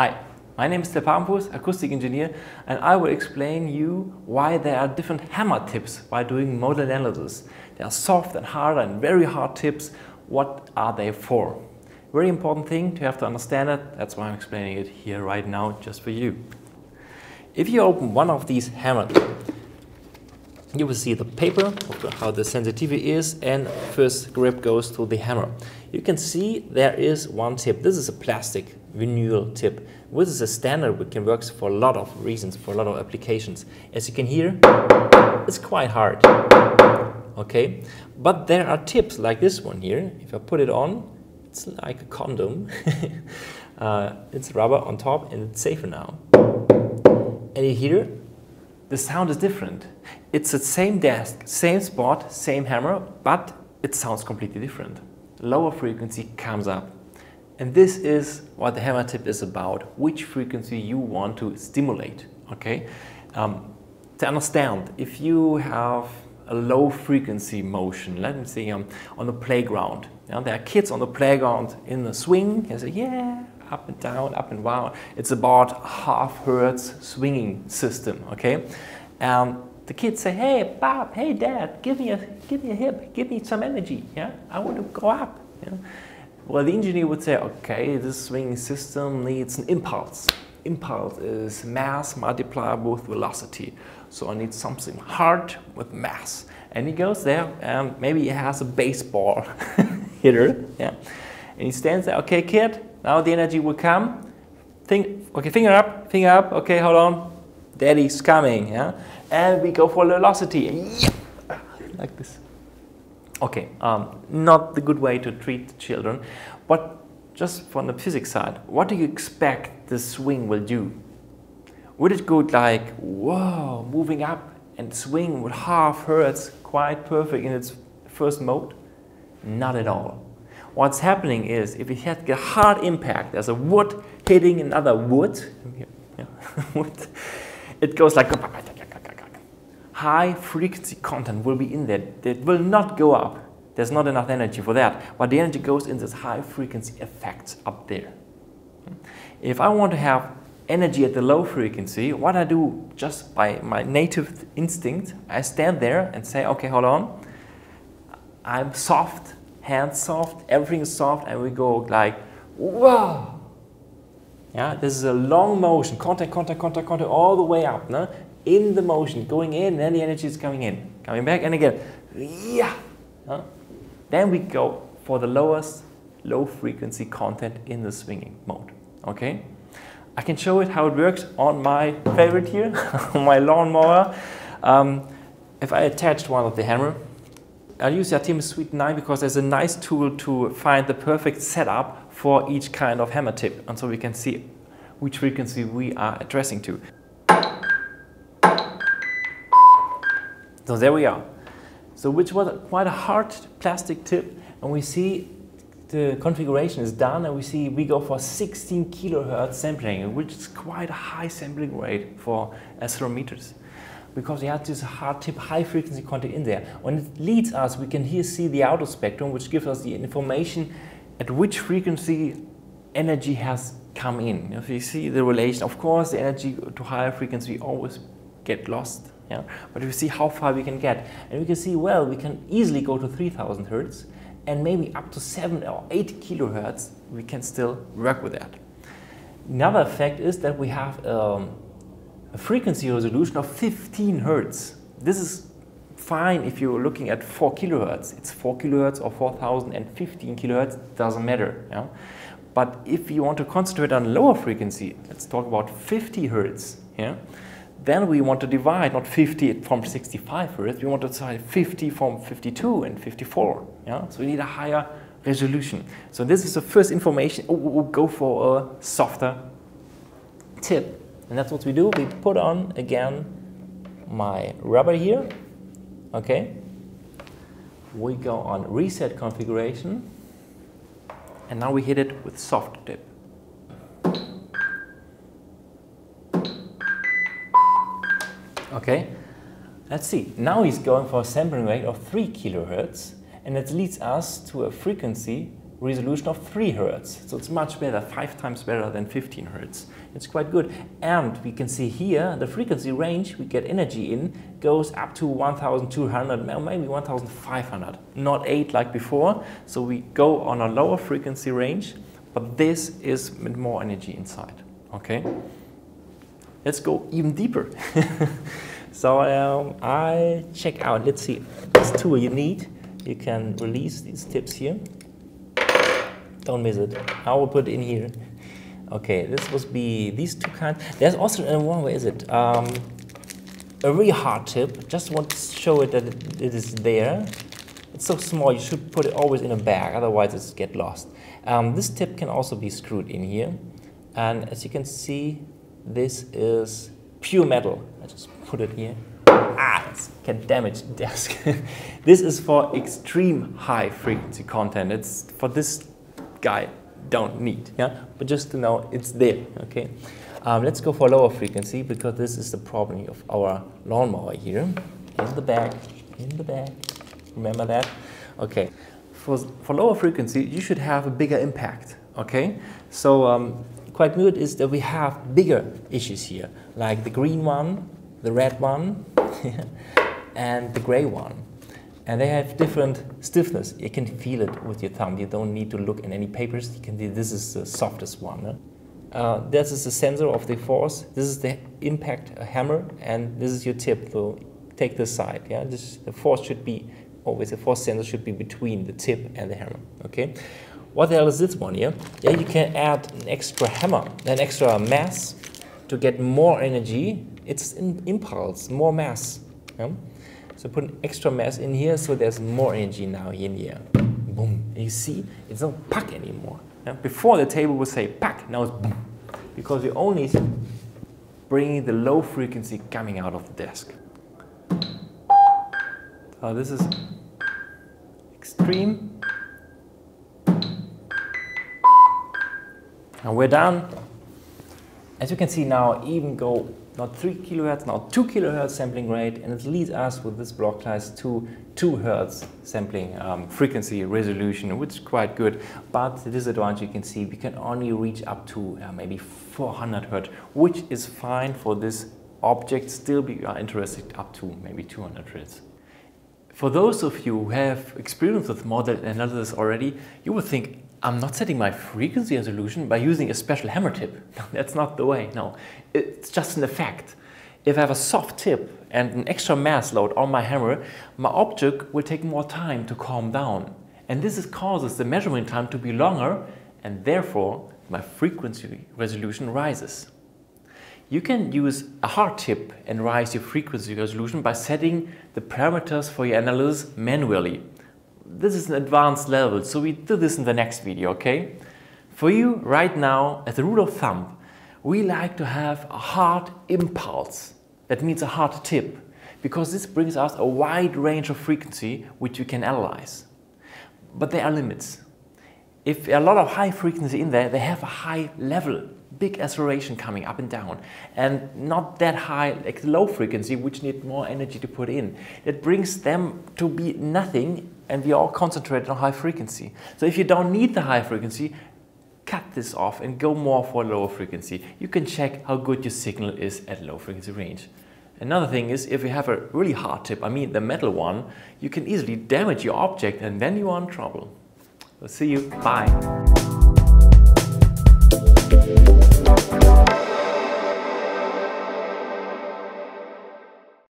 Hi, my name is Stepanpus, acoustic engineer, and I will explain you why there are different hammer tips while doing modal analysis. There are soft and hard and very hard tips. What are they for? Very important thing to have to understand it. That's why I'm explaining it here right now just for you. If you open one of these hammer you will see the paper how the sensitivity is and first grip goes to the hammer. You can see there is one tip. This is a plastic vinyl tip. This is a standard which can work for a lot of reasons, for a lot of applications. As you can hear, it's quite hard. Okay, but there are tips like this one here. If I put it on, it's like a condom. uh, it's rubber on top and it's safer now. And you hear the sound is different. It's the same desk, same spot, same hammer, but it sounds completely different. Lower frequency comes up. And this is what the hammer tip is about, which frequency you want to stimulate, okay? Um, to understand, if you have a low frequency motion, let me see um, on the playground. There are kids on the playground in the swing, they say, yeah, up and down, up and down. It's about half hertz swinging system, okay? Um, the kids say, hey, Bob, hey, Dad, give me a, give me a hip, give me some energy, yeah? I want to go up? Well, the engineer would say, okay, this swinging system needs an impulse. Impulse is mass multiplied with velocity. So I need something hard with mass. And he goes there, and maybe he has a baseball hitter, yeah? And he stands there, okay, kid, now the energy will come. Think, okay, finger up, finger up. Okay, hold on. Daddy's coming. Yeah, and we go for velocity. Yeah. like this. Okay, um, not the good way to treat children, but just from the physics side, what do you expect the swing will do? Would it go like, whoa, moving up and swing with half hertz, quite perfect in its first mode? Not at all. What's happening is if you had a hard impact, there's a wood hitting another wood, yeah, wood it goes like high frequency content will be in there. It will not go up. There's not enough energy for that. But the energy goes in this high frequency effects up there. If I want to have energy at the low frequency, what I do just by my native instinct, I stand there and say, okay, hold on. I'm soft hands soft, everything is soft, and we go like, wow. Yeah, this is a long motion, contact, contact, contact, contact, all the way up, no? In the motion, going in, and then the energy is coming in, coming back, and again, yeah. No? Then we go for the lowest low frequency content in the swinging mode, okay? I can show it how it works on my favorite here, my lawnmower. Um, if I attached one of the hammer, I'll use Artemis Suite 9 because there's a nice tool to find the perfect setup for each kind of hammer tip and so we can see which frequency we are addressing to. So there we are. So which was quite a hard plastic tip and we see the configuration is done and we see we go for 16 kilohertz sampling which is quite a high sampling rate for accelerometers because we have this hard tip high frequency content in there. When it leads us, we can here see the auto spectrum, which gives us the information at which frequency energy has come in. If you see the relation, of course, the energy to higher frequency always get lost. Yeah? But we see how far we can get. And we can see, well, we can easily go to 3000 hertz and maybe up to 7 or 8 kilohertz, we can still work with that. Another effect is that we have um, a frequency resolution of 15 hertz. This is fine if you're looking at 4 kilohertz. It's 4 kilohertz or 4015 kilohertz, doesn't matter. Yeah? But if you want to concentrate on lower frequency, let's talk about 50 hertz, yeah? Then we want to divide not 50 from 65 hertz, we want to divide 50 from 52 and 54. Yeah? So we need a higher resolution. So this is the first information. We'll go for a softer tip. And that's what we do. We put on again my rubber here. Okay. We go on reset configuration. And now we hit it with soft tip. Okay. Let's see. Now he's going for a sampling rate of 3 kilohertz and that leads us to a frequency resolution of 3 Hertz. So it's much better, 5 times better than 15 Hertz. It's quite good. And we can see here the frequency range we get energy in goes up to 1200, maybe 1500. Not 8 like before. So we go on a lower frequency range, but this is with more energy inside. Okay? Let's go even deeper. so um, I check out, let's see, this tool you need. You can release these tips here. Don't miss it. I will put it in here. Okay, this must be these two kinds. There's also uh, one, where is it? Um, a really hard tip. Just want to show it that it, it is there. It's so small, you should put it always in a bag, otherwise it's get lost. Um, this tip can also be screwed in here. And as you can see, this is pure metal. I just put it here. Ah, it can damage the desk. this is for extreme high frequency content. It's for this guy don't need, yeah? But just to know it's there, okay? Um, let's go for lower frequency because this is the problem of our lawnmower here. In the back, in the back. Remember that? Okay. For, for lower frequency, you should have a bigger impact, okay? So um, quite good is that we have bigger issues here, like the green one, the red one, and the gray one. And they have different stiffness. You can feel it with your thumb. You don't need to look in any papers. You can see this is the softest one. Uh, this is the sensor of the force. This is the impact hammer, and this is your tip. So take this side. Yeah, this, the force should be always the force sensor should be between the tip and the hammer. Okay. What the hell is this one here? Yeah, you can add an extra hammer, an extra mass to get more energy. It's an impulse, more mass. Yeah? So put an extra mass in here so there's more energy now in here. Boom. You see, it's not pack anymore. Yeah? Before the table would say pack, now it's boom. Because you only bringing the low frequency coming out of the desk. So this is extreme. And we're done. As you can see now, even go not 3 kilohertz, now 2 kilohertz sampling rate, and it leads us with this block class to 2 hertz sampling um, frequency resolution, which is quite good. But the disadvantage you can see, we can only reach up to uh, maybe 400 hertz, which is fine for this object. Still, we are interested up to maybe 200 hertz. For those of you who have experience with modal analysis already, you would think, I'm not setting my frequency resolution by using a special hammer tip. That's not the way, no. It's just an effect. If I have a soft tip and an extra mass load on my hammer, my object will take more time to calm down. And this causes the measurement time to be longer and therefore my frequency resolution rises. You can use a hard tip and raise your frequency resolution by setting the parameters for your analysis manually this is an advanced level, so we do this in the next video, okay? For you, right now, as a rule of thumb, we like to have a hard impulse. That means a hard tip, because this brings us a wide range of frequency which we can analyze. But there are limits. If a lot of high frequency in there, they have a high level, big acceleration coming up and down, and not that high, like low frequency, which need more energy to put in. It brings them to be nothing and we all concentrated on high frequency. So if you don't need the high frequency, cut this off and go more for lower frequency. You can check how good your signal is at low frequency range. Another thing is if you have a really hard tip, I mean the metal one, you can easily damage your object and then you are in trouble. We'll see you. Bye.